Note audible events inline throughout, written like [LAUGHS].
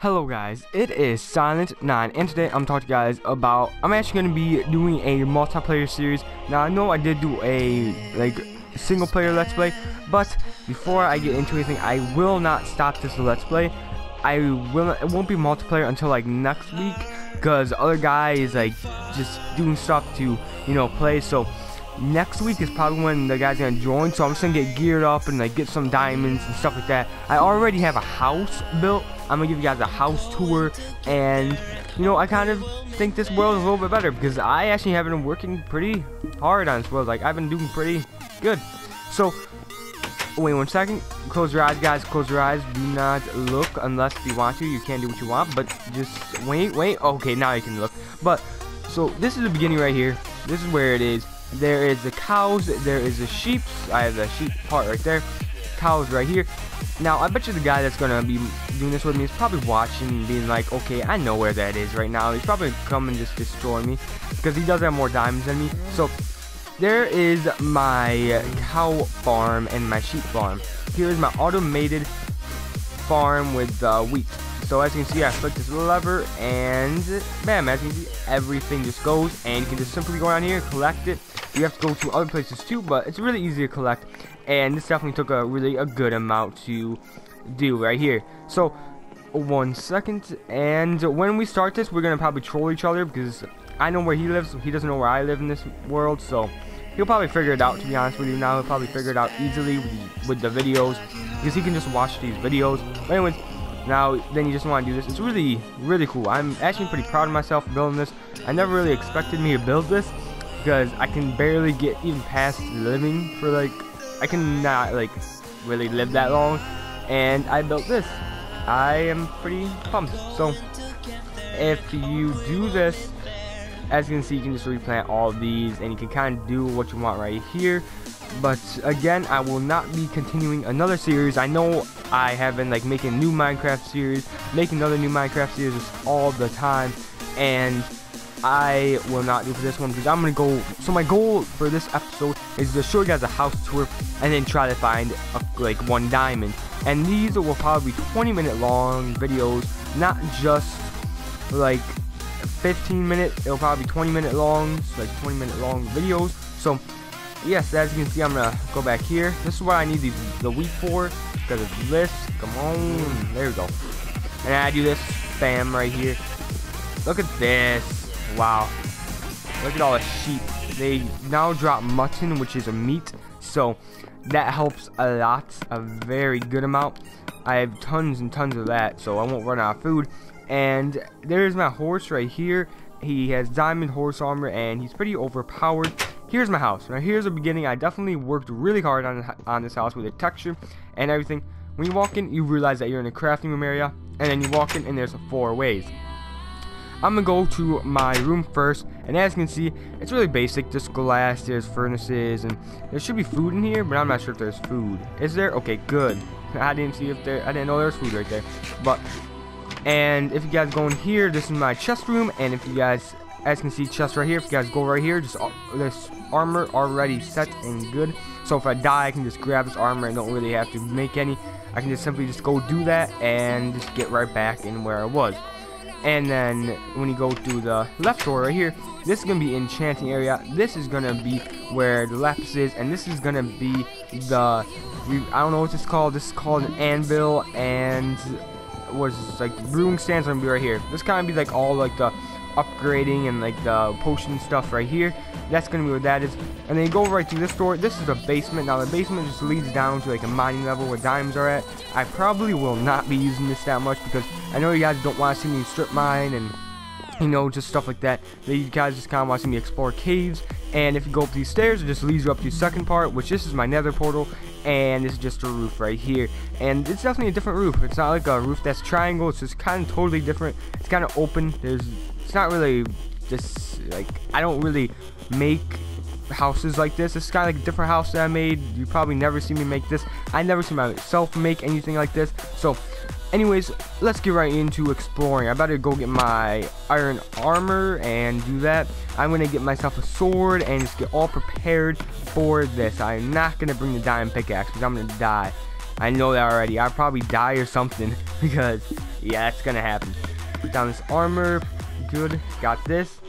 Hello guys, it is Silent9 and today I'm talking to you guys about I'm actually going to be doing a multiplayer series. Now I know I did do a like single player let's play, but before I get into anything I will not stop this let's play. I will it won't be multiplayer until like next week because other guys like just doing stuff to you know play so next week is probably when the guy's gonna join so I'm just gonna get geared up and like get some diamonds and stuff like that I already have a house built I'm gonna give you guys a house tour and you know I kind of think this world is a little bit better because I actually have been working pretty hard on this world like I've been doing pretty good. So wait one second. Close your eyes guys. Close your eyes. Do not look unless you want to. You can do what you want but just wait wait. Okay now you can look. But so this is the beginning right here. This is where it is. There is the cows, there is the sheep. I have the sheep part right there. Cows right here. Now, I bet you the guy that's going to be doing this with me is probably watching being like, okay, I know where that is right now. He's probably come and just destroy me because he does have more diamonds than me. So, there is my cow farm and my sheep farm. Here is my automated farm with uh, wheat. So as you can see, I flick this lever and bam, as you can see, everything just goes and you can just simply go around here, collect it, you have to go to other places too, but it's really easy to collect. And this definitely took a really a good amount to do right here. So, one second. And when we start this, we're going to probably troll each other because I know where he lives. He doesn't know where I live in this world. So, he'll probably figure it out, to be honest with you. Now, he'll probably figure it out easily with the, with the videos because he can just watch these videos. But anyways, now then you just want to do this. It's really really cool. I'm actually pretty proud of myself for building this. I never really expected me to build this because I can barely get even past living for like I cannot like really live that long. And I built this. I am pretty pumped. So if you do this as you can see you can just replant all these and you can kind of do what you want right here. But again I will not be continuing another series. I know I have been like making new Minecraft series making another new Minecraft series all the time and I will not do for this one because I'm gonna go. So my goal for this episode is to show you guys a house tour and then try to find a, like one diamond. And these will probably be 20 minute long videos, not just like 15 minute. It'll probably be 20 minute long, so like 20 minute long videos. So yes, as you can see, I'm gonna go back here. This is what I need the, the wheat for because of this. Come on, there we go. And I do this, bam, right here. Look at this. Wow. Look at all the sheep. They now drop mutton, which is a meat. So that helps a lot, a very good amount. I have tons and tons of that, so I won't run out of food. And there's my horse right here. He has diamond horse armor, and he's pretty overpowered. Here's my house. Now here's the beginning. I definitely worked really hard on, on this house with the texture and everything. When you walk in, you realize that you're in a crafting room area, and then you walk in, and there's four ways. I'm gonna go to my room first and as you can see it's really basic just glass there's furnaces and there should be food in here but I'm not sure if there's food is there okay good [LAUGHS] I didn't see if there I didn't know there was food right there but and if you guys go in here this is my chest room and if you guys as you can see chest right here. If you guys go right here just uh, this armor already set and good. So if I die I can just grab this armor and don't really have to make any. I can just simply just go do that and just get right back in where I was. And then when you go to the left door right here this is gonna be enchanting area. This is gonna be where the lapis is and this is gonna be the I don't know what this is called. This is called an anvil and was like brewing stands gonna be right here. This kind of be like all like the upgrading and like the potion stuff right here that's gonna be what that is and then you go right to this door this is the basement now the basement just leads down to like a mining level where diamonds are at I probably will not be using this that much because I know you guys don't want to see me strip mine and you know, just stuff like that. You guys just kind of to see me explore caves. And if you go up these stairs, it just leads you up to the second part, which this is my nether portal. And it's just a roof right here. And it's definitely a different roof. It's not like a roof that's triangle. It's just kind of totally different. It's kind of open. There's, it's not really just, like, I don't really make houses like this. It's kind of like a different house that I made. You probably never see me make this. I never see myself make anything like this. So anyways, let's get right into exploring. I better go get my iron armor and do that. I'm going to get myself a sword and just get all prepared for this. I'm not going to bring the diamond pickaxe because I'm going to die. I know that already. I'll probably die or something [LAUGHS] because, yeah, it's gonna happen. Put down this armor. Good. Got this.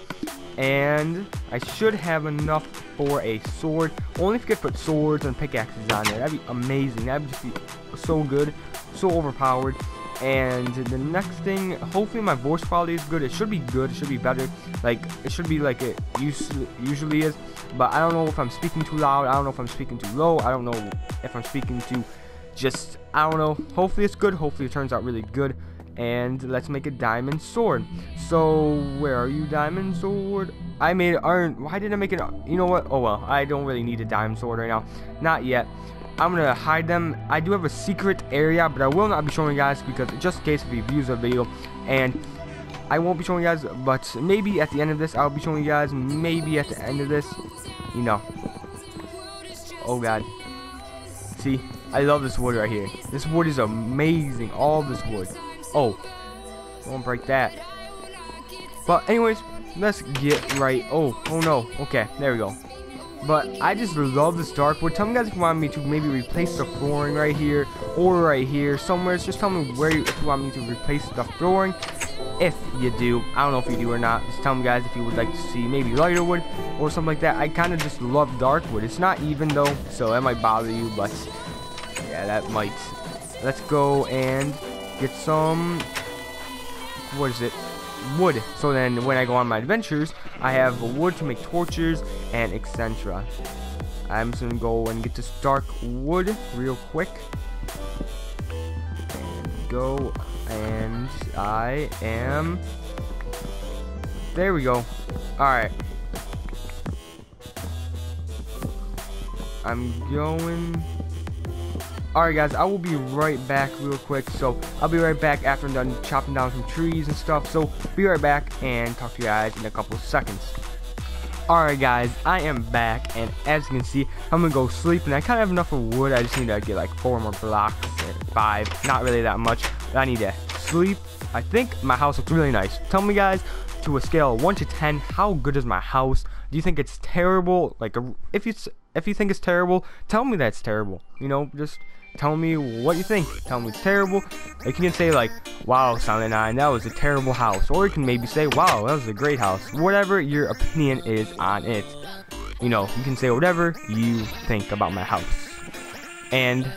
And I should have enough for a sword. Only if you could put swords and pickaxes on there. That'd be amazing. That'd just be so good. So overpowered. And the next thing, hopefully my voice quality is good. It should be good. It should be better. Like, it should be like it usually is. But I don't know if I'm speaking too loud. I don't know if I'm speaking too low. I don't know if I'm speaking too just, I don't know. Hopefully it's good. Hopefully it turns out really good. And let's make a diamond sword. So, where are you, diamond sword? I made iron. Why did I make it? You know what? Oh, well. I don't really need a diamond sword right now. Not yet. I'm gonna hide them. I do have a secret area, but I will not be showing you guys because just in case if you views the video, and I won't be showing you guys, but maybe at the end of this, I'll be showing you guys. Maybe at the end of this, you know. Oh God. See, I love this wood right here. This wood is amazing. All this wood. Oh, don't break that. But anyways, let's get right. Oh, oh no. Okay, there we go. But I just love this dark wood. Tell me guys if you want me to maybe replace the flooring right here or right here somewhere. Just tell me where you, if you want me to replace the flooring. If you do, I don't know if you do or not. Just tell me guys if you would like to see maybe lighter wood or something like that. I kind of just love dark wood. It's not even though, so that might bother you, but yeah, that might. Let's go and get some. What is it? wood. So then when I go on my adventures, I have wood to make torches and etc. I'm just gonna go and get this dark wood real quick. And go and I am there we go. Alright. I'm going Alright guys, I will be right back real quick. So I'll be right back after I'm done chopping down some trees and stuff. So be right back and talk to you guys in a couple seconds. Alright guys, I am back and as you can see, I'm gonna go sleep and I kind of have enough of wood. I just need to get like four more blocks, five, not really that much. But I need to sleep. I think my house looks really nice. Tell me guys, to a scale of 1 to 10, how good is my house? Do you think it's terrible? Like, if you, if you think it's terrible, tell me that's terrible. You know, just Tell me what you think. Tell me it's terrible. You can say like, wow, Silent 9, that was a terrible house. Or you can maybe say, wow, that was a great house. Whatever your opinion is on it. You know, you can say whatever you think about my house. And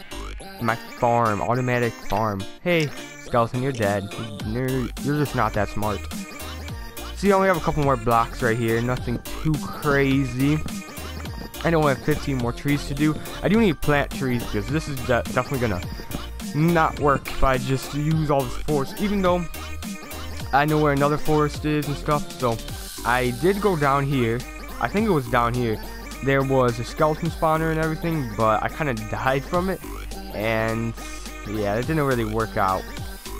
my farm, automatic farm. Hey, Skeleton, you're dead. You're, you're just not that smart. See, I only have a couple more blocks right here. Nothing too crazy. I know I have 15 more trees to do. I do need plant trees because this is de definitely gonna not work if I just use all this forest. Even though I know where another forest is and stuff. So I did go down here. I think it was down here. There was a skeleton spawner and everything, but I kind of died from it. And yeah, it didn't really work out.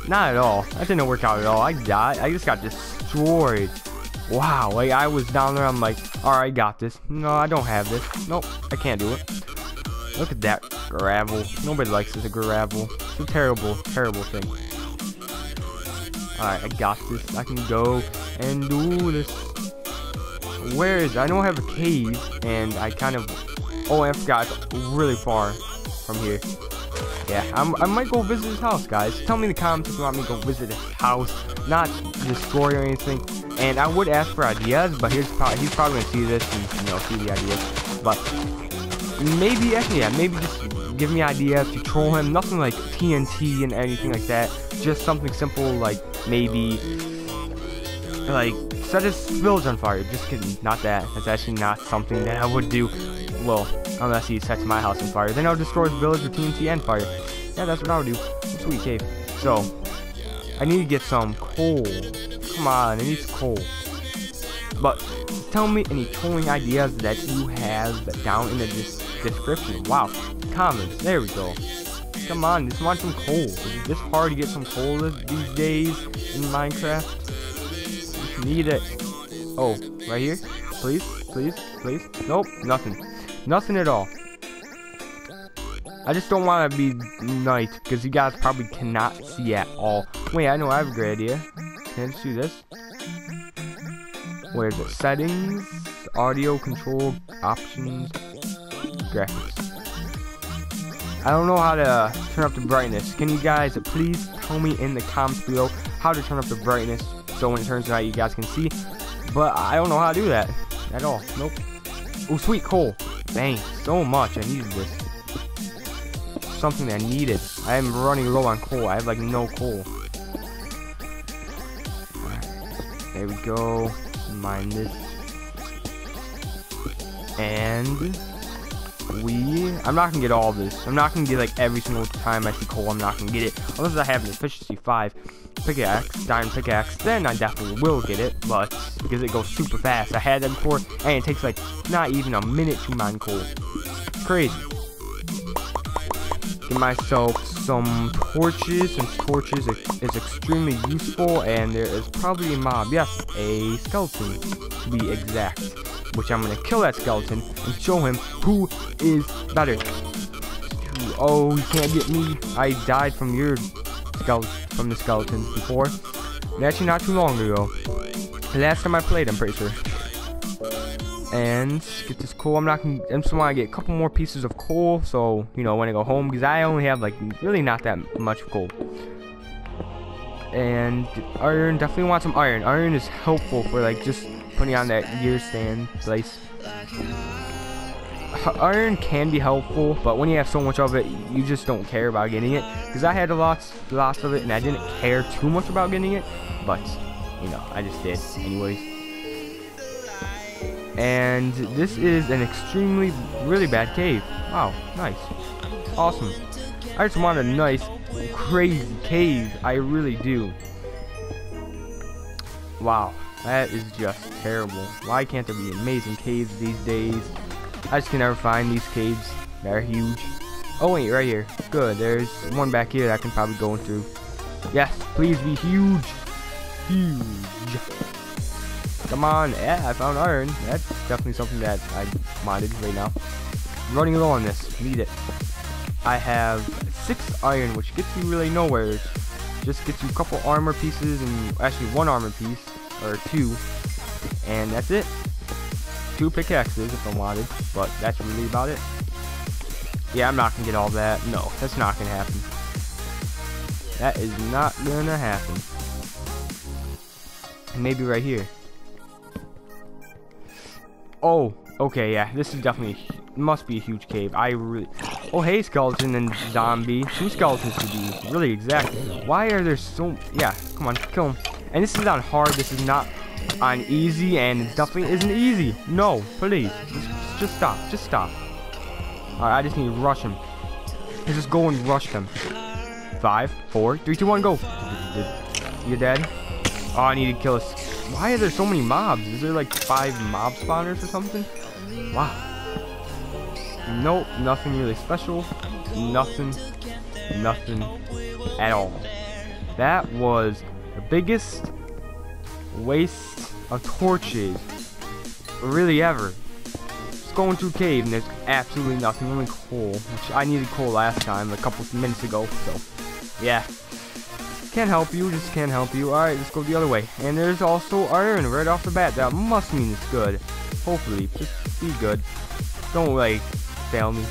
Not at all. That didn't work out at all. I died. I just got destroyed. Wow, like I was down there, I'm like, alright, got this. No, I don't have this. Nope, I can't do it. Look at that gravel. Nobody likes this gravel. It's a terrible, terrible thing. Alright, I got this. I can go and do this. Where is it? I know I have a cave, and I kind of... Oh, I forgot. It's really far from here. Yeah, I'm, i might go visit his house, guys. Tell me in the comments if you want me to go visit his house. Not destroy or anything. And I would ask for ideas, but probably he's probably gonna see this and you know see the ideas. But maybe actually yeah, maybe just give me ideas to troll him. Nothing like TNT and anything like that. Just something simple like maybe like set his village on fire. Just kidding, not that. That's actually not something that I would do. Well, unless he sets my house on fire, then I'll destroy his village with TNT and fire. Yeah, that's what I would do. Sweet cave. So I need to get some coal. Come on, it needs coal. But tell me any trolling ideas that you have down in the description. Wow, comments. There we go. Come on, just want some coal. Is it this hard to get some coal these days in Minecraft? Just need it. Oh, right here? Please, please, please. Nope, nothing. Nothing at all. I just don't want to be night because you guys probably cannot see at all. Wait, I know I have a great idea. Can I just do this? Where is it? Settings, audio control, options, graphics. I don't know how to turn up the brightness. Can you guys please tell me in the comments below how to turn up the brightness so when it turns out you guys can see. But I don't know how to do that at all. Nope. Oh, sweet coal. Dang, so much. I needed this. Something I needed. I am running low on coal. I have like no coal. There we go. Mine this. And we I'm not gonna get all this. I'm not gonna get like every single time I see coal, I'm not gonna get it. Unless I have an efficiency 5 pickaxe, diamond pickaxe, then I definitely will get it, but because it goes super fast. I had that before, and it takes like not even a minute to mine coal. crazy. Get myself some torches, since torches is extremely useful, and there is probably a mob. Yes, a skeleton, to be exact which I'm gonna kill that skeleton and show him who is better. Oh, you can't get me. I died from your skeleton, from the skeletons before. Actually not too long ago. Last time I played, I'm pretty sure. And get this coal. I'm not gonna. I just want to get a couple more pieces of coal, so you know when I go home, because I only have like really not that much coal. And iron, definitely want some iron. Iron is helpful for like just putting on that gear stand place. [SIGHS] Iron can be helpful, but when you have so much of it, you just don't care about getting it. Because I had a lot, lots of it, and I didn't care too much about getting it. But, you know, I just did anyways. And this is an extremely, really bad cave. Wow, nice. Awesome. I just want a nice, crazy cave. I really do. Wow. That is just terrible. Why can't there be amazing caves these days? I just can never find these caves. They're huge. Oh wait, right here. Good, there's one back here that I can probably go through. Yes, please be huge. Huge. Come on, yeah, I found iron. That's definitely something that I wanted right now. I'm running low on this. Need it. I have six iron, which gets you really nowhere. Just gets you a couple armor pieces and actually one armor piece or two, and that's it. Two pickaxes if I wanted, but that's really about it. Yeah, I'm not gonna get all that. No, that's not gonna happen. That is not gonna happen. Maybe right here. Oh, okay, yeah, this is definitely must be a huge cave. I really. Oh, hey, skeleton and zombie. Two skeletons to be really exact. Why are there so? Yeah, come on, kill him. And this is on hard, this is not on easy, and it definitely isn't easy. No, please. Just, just stop. Just stop. Alright, I just need to rush him. Let's just go and rush them. Five, four, three, two, one, go. You're dead. Oh, I need to kill us. Why are there so many mobs? Is there like five mob spawners or something? Wow. Nope, nothing really special. Nothing. Nothing at all. That was the biggest waste of torches really ever. Just going through a cave and there's absolutely nothing, only coal, which I needed coal last time, a couple minutes ago, so yeah. Can't help you, just can't help you. Alright, let's go the other way. And there's also iron right off the bat. That must mean it's good. Hopefully, just be good. Don't, like, fail me.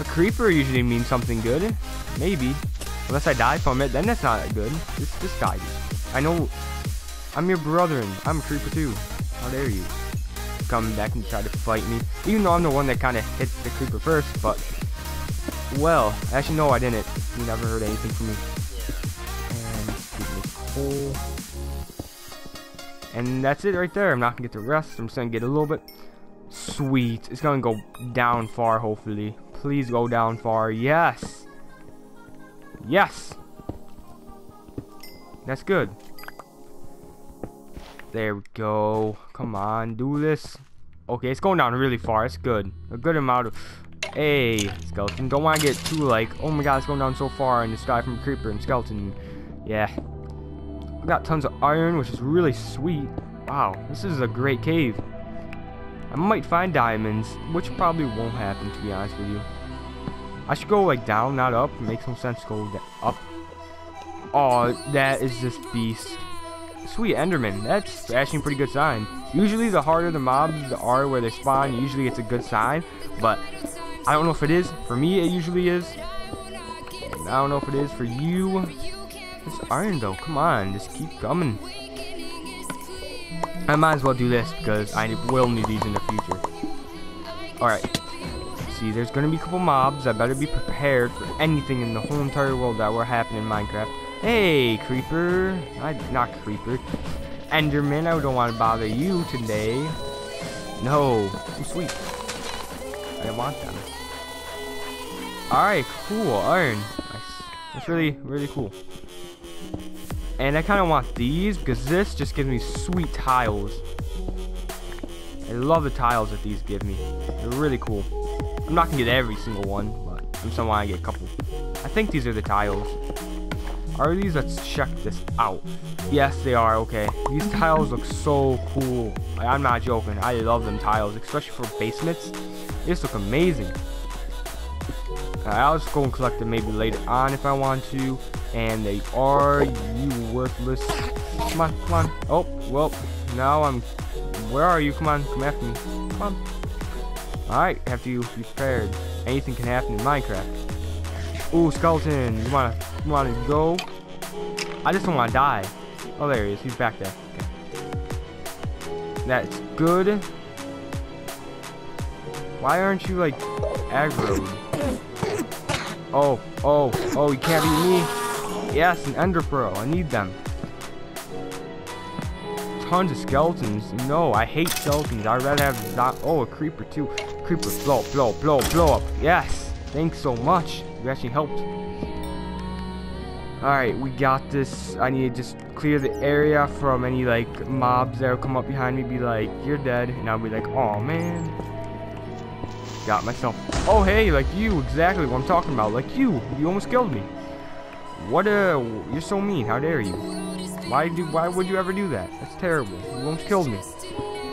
A creeper usually means something good. Maybe. Unless I die from it, then that's not good. Just, just die. I know I'm your brother and I'm a creeper too. How dare you? Come back and try to fight me. Even though I'm the one that kind of hit the creeper first, but... Well, actually no I didn't. You never heard anything from me. Coal. And that's it right there. I'm not gonna get the rest. I'm just gonna get a little bit. Sweet. It's gonna go down far, hopefully. Please go down far. Yes. Yes! That's good. There we go. Come on, do this. Okay, it's going down really far. It's good. A good amount of... Hey, skeleton. Don't want to get too like, oh my god, it's going down so far and just die from creeper and skeleton. Yeah. I got tons of iron, which is really sweet. Wow, this is a great cave. I might find diamonds, which probably won't happen, to be honest with you. I should go like down, not up. It makes no sense go up. Oh, that is this beast. Sweet Enderman. That's actually a pretty good sign. Usually the harder the mobs are where they spawn, usually it's a good sign. But I don't know if it is. For me, it usually is. And I don't know if it is for you. It's iron though. Come on, just keep coming. I might as well do this because I will need these in the future. Alright. See, there's gonna be a couple mobs. I better be prepared for anything in the whole entire world that will happen in Minecraft. Hey, creeper. I not creeper. Enderman, I don't want to bother you today. No. Too sweet. I don't want them. Alright, cool. Iron. Nice. That's really, really cool. And I kind of want these because this just gives me sweet tiles. I love the tiles that these give me. They're really cool. I'm not going to get every single one, but I'm want to get a couple. I think these are the tiles. Are these? Let's check this out. Yes, they are. Okay. These tiles look so cool. I'm not joking. I love them tiles, especially for basements. These look amazing. Right, I'll just go and collect them maybe later on if I want to. And they are you worthless. Come on, come on. Oh, well, now I'm... Where are you? Come on, come after me. Come on. Alright, have to be prepared. Anything can happen in Minecraft. Ooh, skeleton. You wanna, you wanna go? I just don't wanna die. Oh, there he is. He's back there. Okay. That's good. Why aren't you, like, aggroed? Oh, oh, oh, you can't beat me. Yes, an ender pearl. I need them. Tons of skeletons. No, I hate skeletons. I'd rather have not. Oh, a creeper too. Creeper, blow, blow, blow, blow up. Yes. Thanks so much. You actually helped. Alright, we got this. I need to just clear the area from any like mobs that will come up behind me be like, you're dead. And I'll be like, oh man. Got myself. Oh, hey, like you, exactly what I'm talking about. Like you, you almost killed me. What a, you're so mean. How dare you? Why do, why would you ever do that? That's terrible. You almost killed me.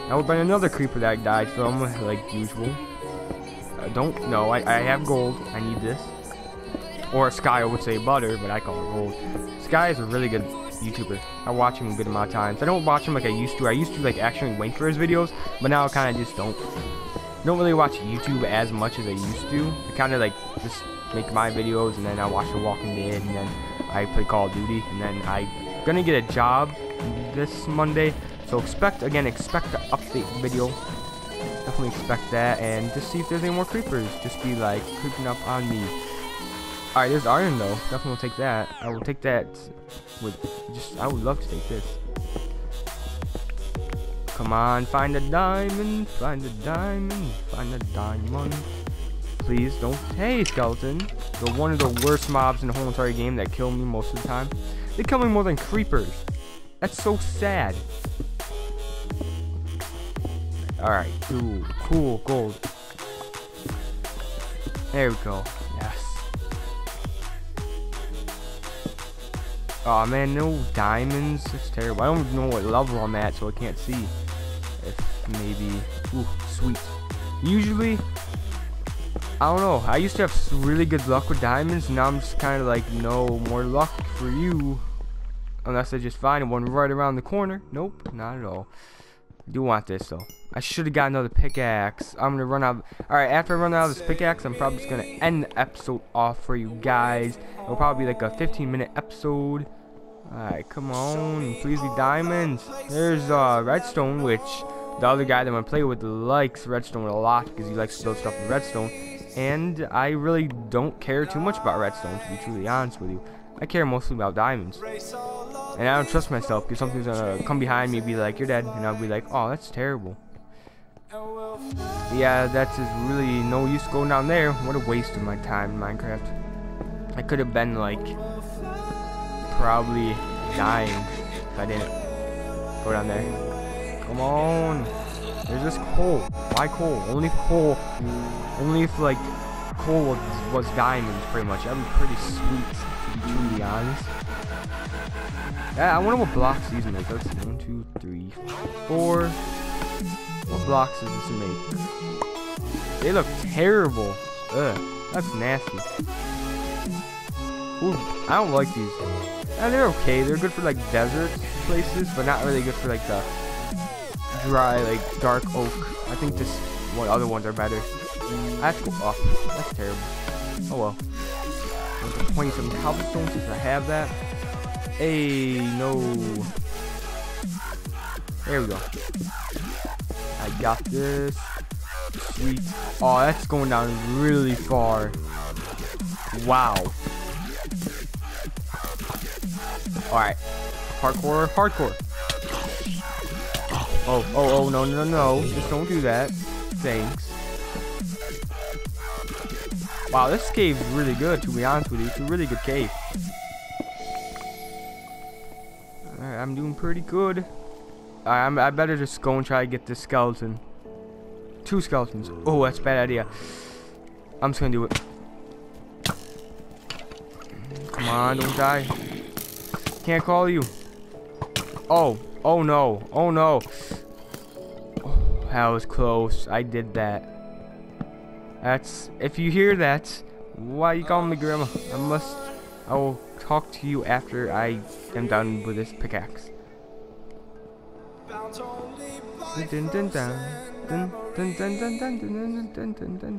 That would be another creeper that I died from, like usual. I don't know. I, I have gold. I need this. Or Sky I would say butter, but I call it gold. Sky is a really good YouTuber. I watch him a good amount of times. I don't watch him like I used to. I used to like actually wait for his videos, but now I kind of just don't don't really watch YouTube as much as I used to. I kind of like just make my videos and then I watch The Walking Dead and then I play Call of Duty and then I'm gonna get a job this Monday. So expect, again, expect the update video. Definitely expect that and just see if there's any more creepers. Just be like creeping up on me. Alright, there's iron though. Definitely will take that. I will take that with just, I would love to take this. Come on, find a diamond, find a diamond, find a diamond. Please don't. Hey, skeleton. You're one of the worst mobs in the whole entire game that kill me most of the time. They kill me more than creepers. That's so sad. Alright, ooh, cool, gold. There we go. Yes. oh, man, no diamonds. It's terrible. I don't know what level I'm at, so I can't see if maybe, ooh, sweet. Usually, I don't know. I used to have really good luck with diamonds. Now I'm just kind of like, no more luck for you. Unless I just find one right around the corner. Nope, not at all. I do want this though. I should have got another pickaxe. I'm gonna run out. Alright, after I run out of this pickaxe, I'm probably just gonna end the episode off for you guys. It'll probably be like a 15 minute episode. Alright, come on. Please be diamonds. There's uh, redstone, which the other guy that I'm play with likes redstone a lot because he likes to build stuff in redstone. And I really don't care too much about redstone, to be truly honest with you. I care mostly about diamonds. And I don't trust myself because something's gonna come behind me be like, you're dead. And I'll be like, oh, that's terrible. Yeah, that's just really no use going down there. What a waste of my time in Minecraft. I could have been like probably dying if I didn't go down there. Come on. There's just coal. Why coal? Only coal. Only if like coal was, was diamonds pretty much. That'd be pretty sweet to be truly honest. Yeah, I wonder what blocks these make. Let's see. One, two, three, four. What blocks does this make? They look terrible. Ugh, that's nasty. Ooh, I don't like these. Yeah, they're okay. They're good for like desert places, but not really good for like the dry, like dark oak. I think this one other ones are better. I have to go. That's terrible. Oh well. I'm 27 cobblestone since I have that. Hey, no. There we go. I got this. Sweet. Oh, that's going down really far. Wow. Alright. Hardcore, hardcore. Oh, oh, oh, no, no, no. Just don't do that. Thanks. Wow, this cave's really good, to be honest with you. It's a really good cave. I'm doing pretty good. I'm, I better just go and try to get this skeleton. Two skeletons. Oh, that's a bad idea. I'm just gonna do it. Come on, don't die. Can't call you. Oh, oh no, oh no. Oh, that was close. I did that. That's, if you hear that, why you calling me grandma? I must, I will talk to you after I am done with this pickaxe. Dun, dun, dun, Dun, dun, dun, dun, dun, dun, dun,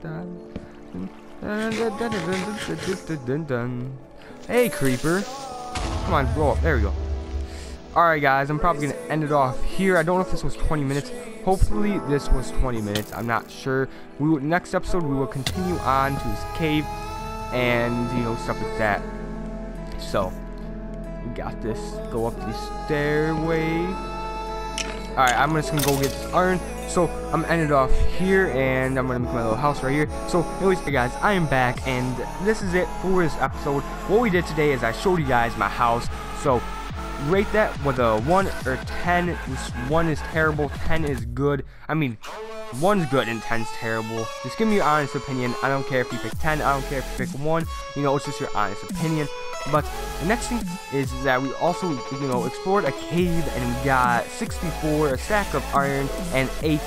dun, dun. Hey, creeper. Come on, blow up. There we go. Alright, guys. I'm probably going to end it off here. I don't know if this was 20 minutes. Hopefully, this was 20 minutes. I'm not sure. We will, Next episode, we will continue on to this cave and, you know, stuff like that. So, we got this. Go up the stairway. Alright, I'm just gonna go get this iron. So I'm gonna end it off here and I'm gonna make my little house right here. So anyways, hey guys, I am back and this is it for this episode. What we did today is I showed you guys my house. So rate that with a 1 or 10. 1 is terrible, 10 is good. I mean, 1's good and 10's terrible. Just give me your honest opinion. I don't care if you pick 10, I don't care if you pick 1. You know, it's just your honest opinion. But the next thing is that we also, you know, explored a cave and we got 64, a stack of iron, and 8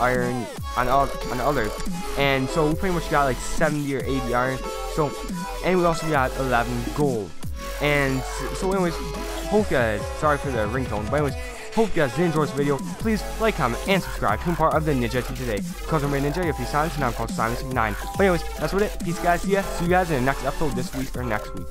iron on, all, on others. And so we pretty much got like 70 or 80 iron. So, and we also got 11 gold. And so anyways, hope guys, sorry for the ringtone, but anyways, hope you guys did enjoy this video. Please like, comment, and subscribe to be part of the Ninja team today. Because I'm a Ninja, you silence, and I'm called Silent9. But anyways, that's what it. Peace guys, see ya. See you guys in the next episode this week or next week.